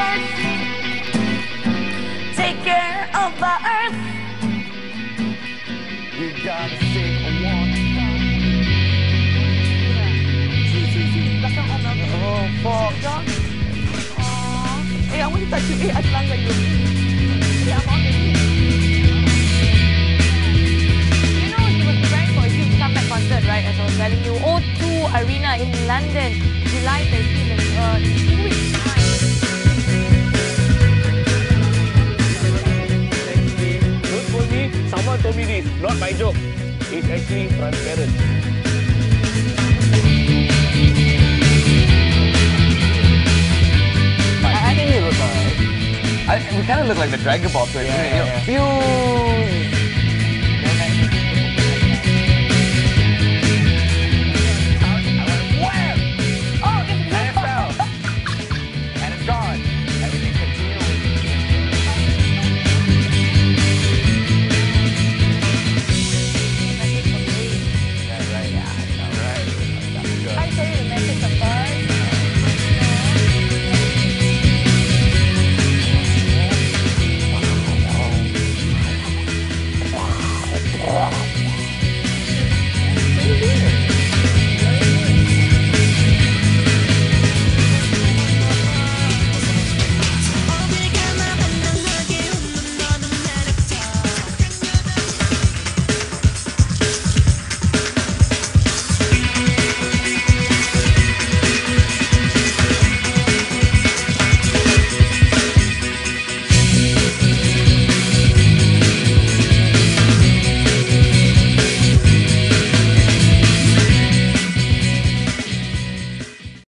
earth. Take care of the earth. We gotta save a Melvin. Oh, fuck. Eh, I want to touch you. Eh, I langgar you. Eh, I'm on the You know, he was preparing for a huge comeback concert, right? As I was telling you. O2 Arena in London. July 13th. Uh, in two weeks' time. Someone told me this, not my joke. It's actually transparent. I, I think it was alright. I, we kind of look like the Dragon Ball twins. Yeah, yeah, Fuse. Yeah.